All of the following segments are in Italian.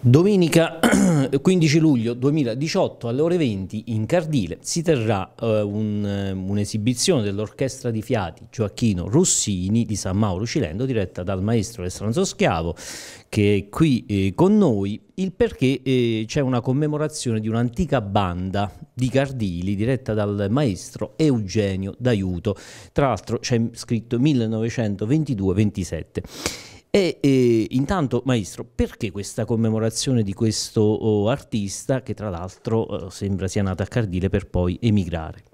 Domenica 15 luglio 2018 alle ore 20 in Cardile si terrà eh, un, eh, un'esibizione dell'orchestra di fiati Gioacchino Rossini di San Mauro Cilendo diretta dal maestro Alessandro Schiavo che è qui eh, con noi. Il perché eh, c'è una commemorazione di un'antica banda di Cardili diretta dal maestro Eugenio D'Aiuto. Tra l'altro c'è scritto 1922-27 e, e, intanto, maestro, perché questa commemorazione di questo oh, artista che tra l'altro oh, sembra sia nato a Cardile per poi emigrare?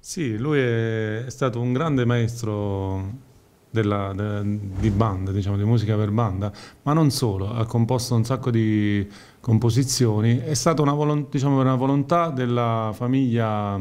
Sì, lui è, è stato un grande maestro della, de, di banda, diciamo, di musica per banda, ma non solo, ha composto un sacco di composizioni, è stata una, volo, diciamo, una volontà della famiglia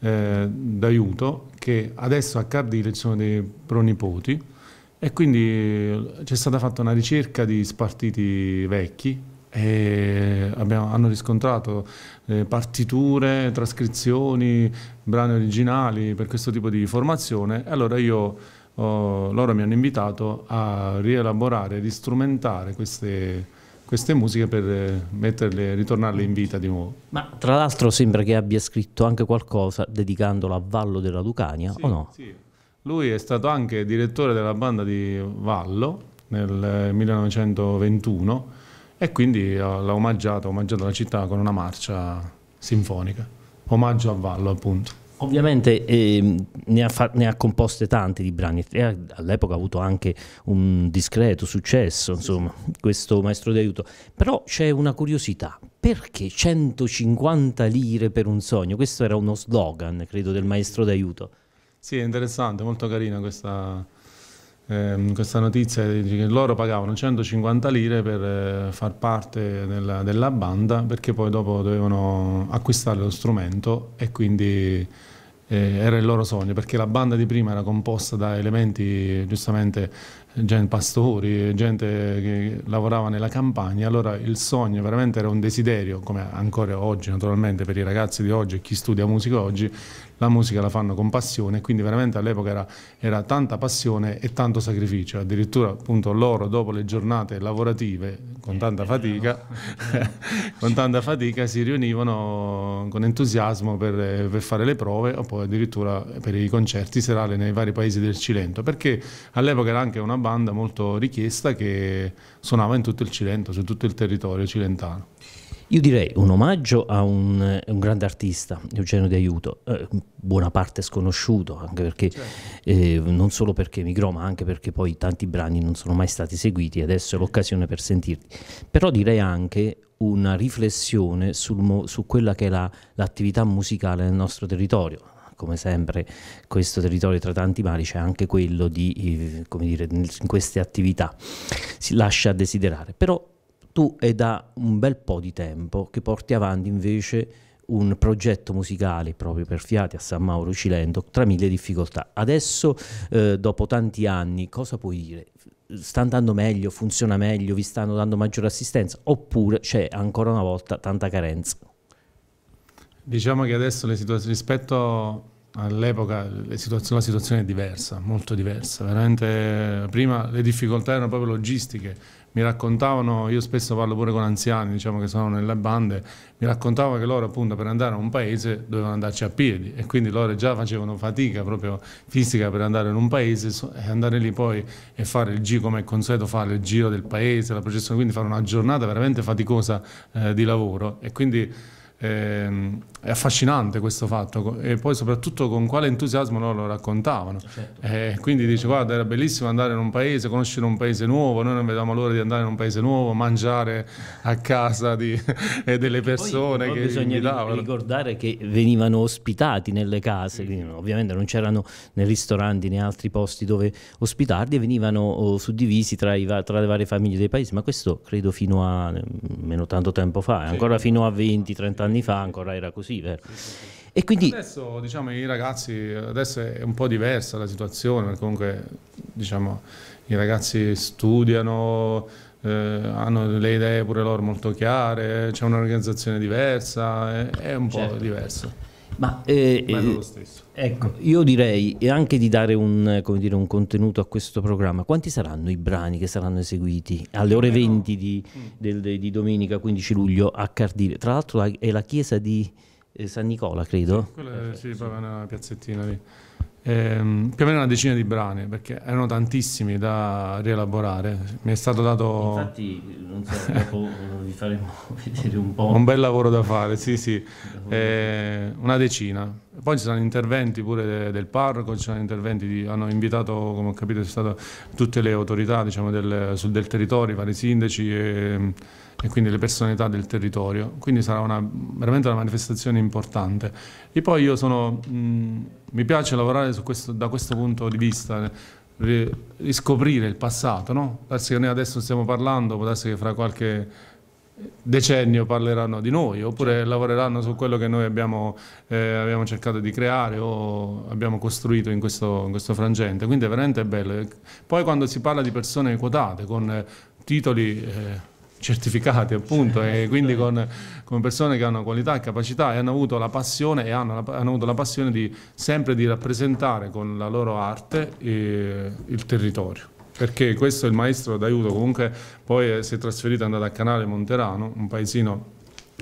eh, d'aiuto che adesso a Cardile ci sono dei pronipoti e quindi eh, c'è stata fatta una ricerca di spartiti vecchi e abbiamo, hanno riscontrato eh, partiture, trascrizioni, brani originali per questo tipo di formazione e allora io, oh, loro mi hanno invitato a rielaborare, ristrumentare queste, queste musiche per eh, metterle, ritornarle in vita di nuovo. Ma tra l'altro sembra che abbia scritto anche qualcosa dedicandolo a Vallo della Lucania, sì, o no? Sì. Lui è stato anche direttore della banda di Vallo nel 1921 e quindi l'ha omaggiato, omaggiato la città con una marcia sinfonica. Omaggio a Vallo, appunto. Ovviamente eh, ne, ha ne, ha composte tanti di brani e all'epoca ha avuto anche un discreto successo, insomma, questo maestro di aiuto. Però c'è una curiosità, perché 150 lire per un sogno? Questo era uno slogan, credo, del maestro d'aiuto. Sì, è interessante, molto carina questa, eh, questa notizia, che loro pagavano 150 lire per eh, far parte della, della, banda perché poi dopo dovevano acquistare lo strumento e quindi eh, era il loro sogno perché la banda di prima era composta da elementi giustamente gente, pastori, gente che lavorava nella campagna, allora il sogno veramente era un desiderio, come ancora oggi naturalmente per i ragazzi di oggi e chi studia musica oggi, la musica la fanno con passione, quindi veramente all'epoca era, era, tanta passione e tanto sacrificio, addirittura appunto loro dopo le giornate lavorative con tanta fatica, con tanta fatica si riunivano con entusiasmo per, per, fare le prove o poi addirittura per i concerti serali nei vari paesi del Cilento, perché all'epoca era anche una banda molto richiesta che suonava in tutto il Cilento, su tutto il territorio cilentano. Io direi un omaggio a un, un grande artista, Eugenio Di Aiuto, eh, buona parte sconosciuto, anche perché, certo. eh, non solo perché emigrò, ma anche perché poi tanti brani non sono mai stati seguiti, adesso è l'occasione per sentirli. Però direi anche una riflessione sul, su quella che è la, l'attività musicale nel nostro territorio. Come sempre, questo territorio tra tanti mali c'è anche quello di, eh, come dire, in queste attività si lascia a desiderare. Però tu è da un bel po' di tempo che porti avanti invece un progetto musicale proprio per Fiati a San Mauro Cilento tra mille difficoltà. Adesso, eh, dopo tanti anni, cosa puoi dire? Sta andando meglio, funziona meglio, vi stanno dando maggiore assistenza oppure c'è ancora una volta tanta carenza? Diciamo che adesso le situazioni rispetto all'epoca la situazione è diversa, molto diversa. Veramente prima le difficoltà erano proprio logistiche mi raccontavano, io spesso parlo pure con anziani diciamo, che sono nelle bande, mi raccontavano che loro appunto per andare a un paese dovevano andarci a piedi e quindi loro già facevano fatica proprio fisica per andare in un paese e andare lì poi e fare il giro come è consueto fare il giro del paese, la processione, quindi fare una giornata veramente faticosa eh, di lavoro e quindi eh, è affascinante questo fatto e poi soprattutto con quale entusiasmo loro lo raccontavano. Certo. Eh, quindi dice guarda era bellissimo andare in un paese, conoscere un paese nuovo, noi non vedevamo l'ora di andare in un paese nuovo, mangiare a casa di, delle persone poi, poi che bisogna invitavano. ricordare che venivano ospitati nelle case, sì. ovviamente non c'erano né ristoranti né altri posti dove ospitarli e venivano oh, suddivisi tra, i, tra, le varie famiglie dei paesi, ma questo credo fino a meno tanto tempo fa, sì. ancora fino a 20-30 anni fa ancora era così, vero? E quindi... Adesso diciamo i ragazzi, adesso è un po' diversa la situazione, comunque diciamo i ragazzi studiano, eh, hanno le idee pure loro molto chiare, c'è un'organizzazione diversa, è, è un po' certo. diverso. Ma eh, eh, ecco, io direi anche di dare un, dire, un, contenuto a questo programma. Quanti saranno i brani che saranno eseguiti alle ore 20 di, del, di domenica 15 luglio a Cardile? Tra l'altro è la chiesa di eh, San Nicola, credo. Sì, quella, sì, proprio una piazzettina lì ehm, più o meno una decina di brani perché erano tantissimi da rielaborare. Mi è stato dato. Infatti, non so, dopo vi faremo vedere un po'. Un bel lavoro da fare, sì, sì, eh, una decina. Poi ci sono interventi pure de, del parroco, ci sono interventi di, hanno invitato, come ho capito, tutte le autorità diciamo, del, sul, del territorio, i vari sindaci. E, e quindi le personalità del territorio. Quindi sarà una, veramente una manifestazione importante. E poi io sono, mh, mi piace lavorare questo, da questo punto di vista, riscoprire il passato, no? Darsi che noi adesso stiamo parlando, può darsi che fra qualche decennio parleranno di noi oppure certo. lavoreranno su quello che noi abbiamo, eh, abbiamo, cercato di creare o abbiamo costruito in questo, in questo, frangente. Quindi è veramente bello. Poi quando si parla di persone quotate con eh, titoli... Eh, certificati appunto e quindi con, con, persone che hanno qualità e capacità e hanno avuto la passione e hanno, hanno avuto la passione di sempre di rappresentare con la loro arte eh, il territorio perché questo è il maestro d'aiuto. Comunque poi si è trasferito è andato a Canale Monterano un paesino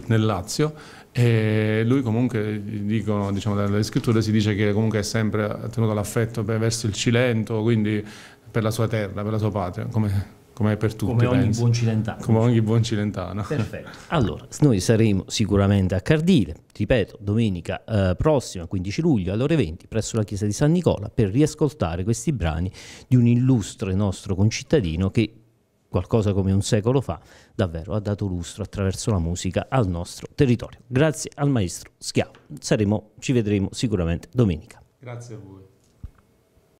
nel Lazio e lui comunque dicono diciamo dalle scritture si dice che comunque è sempre tenuto l'affetto verso il Cilento quindi per la sua terra per la sua patria come come per tutti. Come ogni penso. buon cilentano. Come ogni buon cilentano. Perfetto. Allora, noi saremo sicuramente a Cardile, ripeto, domenica eh, prossima, 15 luglio, alle ore 20, presso la chiesa di San Nicola, per riascoltare questi brani di un illustre nostro concittadino che qualcosa come un secolo fa davvero ha dato lustro attraverso la musica al nostro territorio. Grazie al maestro Schiavo. Saremo, ci vedremo sicuramente domenica. Grazie a voi.